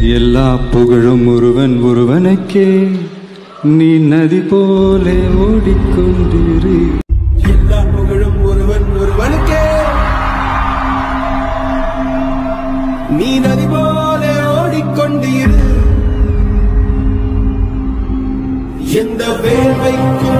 எல்லா புகழும் ஒருவன் ஒருவனுக்கே நீ நதி போலே ஓடிக்கொண்டிரு. எல்லா புகழும் ஒருவன் ஒருவனுக்கே நீ நதி போலே ஓடிக்கொண்டிரு. எந்த வேள்வைக்கு